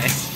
nice.